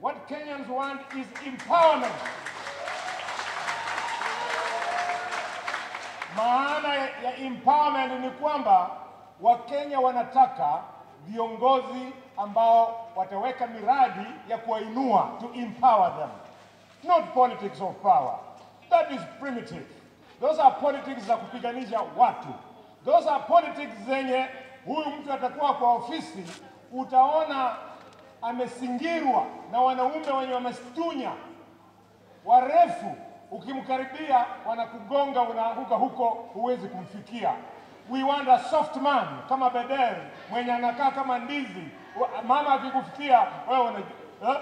What Kenyans want is empowerment. Maana ya empowerment ni kwamba Wakenya wanataka viongozi ambao wataweka miradi ya kuwainua, to empower them, not politics of power. That is primitive. Those are politics za kupiganisha watu. Those are politics zenye huyu mtu atakuwa kwa ofisi, utaona amesingirwa na wanaume wenye wamestunya warefu, ukimkaribia wanakugonga, unaanguka huko, huwezi kumfikia. We want a soft man kama Bedel mwenye anakaa kama ndizi, mama akikufikia wewe una eh,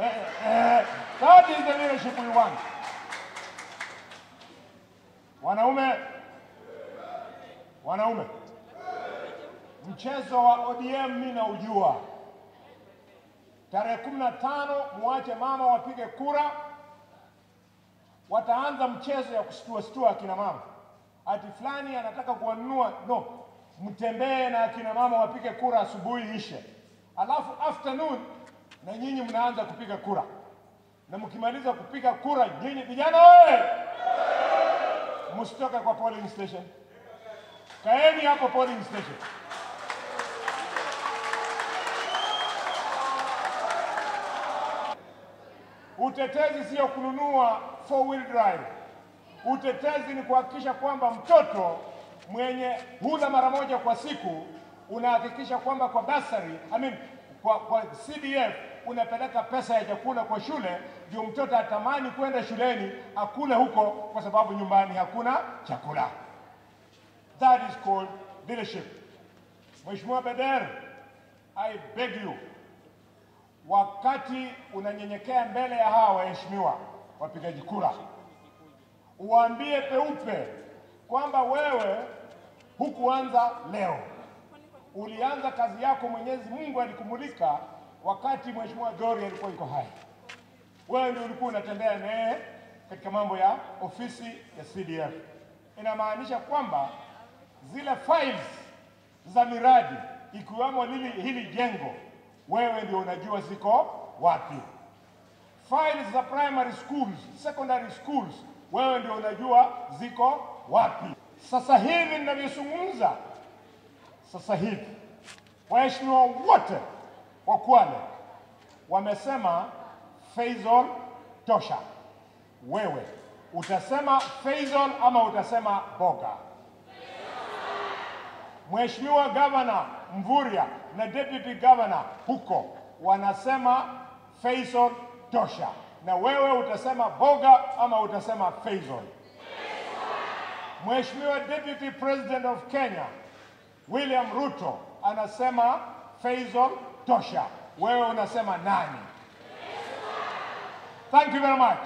eh, eh. That is the leadership we want. Wanaume, wanaume, mchezo wa ODM mimi naujua. Tarehe kumi na tano muache mama wapige kura, wataanza mchezo ya kushtua shtua akina mama, ati fulani anataka kuwanunua. No, mtembee na akina mama wapige kura asubuhi ishe, alafu afternoon na nyinyi mnaanza kupiga kura, na mkimaliza kupiga kura, nyinyi vijana wewe msitoke kwa polling station, kaeni hapo polling station. Utetezi sio kununua four wheel drive. Utetezi ni kuhakikisha kwamba mtoto mwenye hula mara moja kwa siku unahakikisha kwamba kwa basari, I mean, kwa, kwa CDF unapeleka pesa ya chakula kwa shule, ndio mtoto atamani kwenda shuleni akule huko, kwa sababu nyumbani hakuna chakula. That is called leadership. Mheshimiwa Beder, I beg you wakati unanyenyekea mbele ya hawa waheshimiwa wapigaji kura, uwaambie peupe kwamba wewe hukuanza leo, ulianza kazi yako. Mwenyezi Mungu alikumulika wakati Mheshimiwa Dori alikuwa yuko hai. Wewe ndio ulikuwa unatembea naye katika mambo ya ofisi ya CDF. Inamaanisha kwamba zile files za miradi ikiwemo hili jengo wewe ndio unajua ziko wapi. Files za primary schools, secondary schools, wewe ndio unajua ziko wapi. Sasa hivi ninavyozungumza, sasa hivi waheshimiwa wote wa Kwale wamesema Faisal tosha. Wewe utasema Faisal ama utasema Boga? Mheshimiwa Gavana Mvurya na Deputy Governor huko wanasema Faisal tosha, na wewe utasema Boga ama utasema Faisal? Mheshimiwa Deputy President of Kenya William Ruto anasema Faisal tosha, wewe unasema nani? Thank you very much.